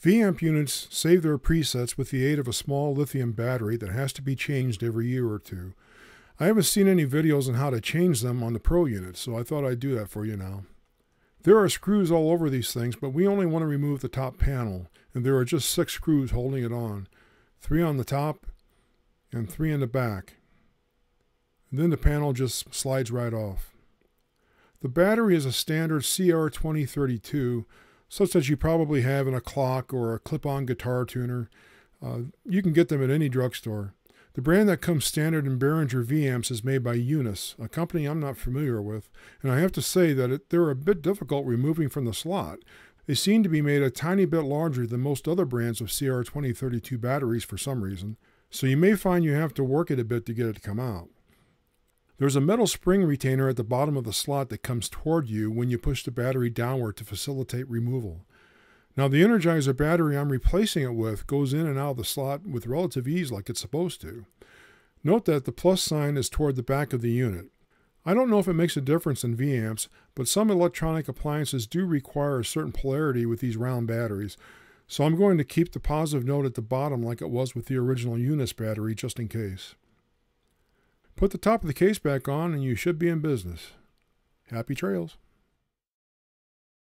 V-amp units save their presets with the aid of a small lithium battery that has to be changed every year or two. I haven't seen any videos on how to change them on the Pro units, so I thought I'd do that for you now. There are screws all over these things, but we only want to remove the top panel, and there are just six screws holding it on. Three on the top and three in the back. And then the panel just slides right off. The battery is a standard CR2032, such as you probably have in a clock or a clip-on guitar tuner. Uh, you can get them at any drugstore. The brand that comes standard in Behringer V-amps is made by Unis, a company I'm not familiar with, and I have to say that it, they're a bit difficult removing from the slot. They seem to be made a tiny bit larger than most other brands of CR2032 batteries for some reason, so you may find you have to work it a bit to get it to come out. There's a metal spring retainer at the bottom of the slot that comes toward you when you push the battery downward to facilitate removal. Now the Energizer battery I'm replacing it with goes in and out of the slot with relative ease like it's supposed to. Note that the plus sign is toward the back of the unit. I don't know if it makes a difference in V-amps, but some electronic appliances do require a certain polarity with these round batteries, so I'm going to keep the positive note at the bottom like it was with the original Unis battery just in case. Put the top of the case back on and you should be in business. Happy trails.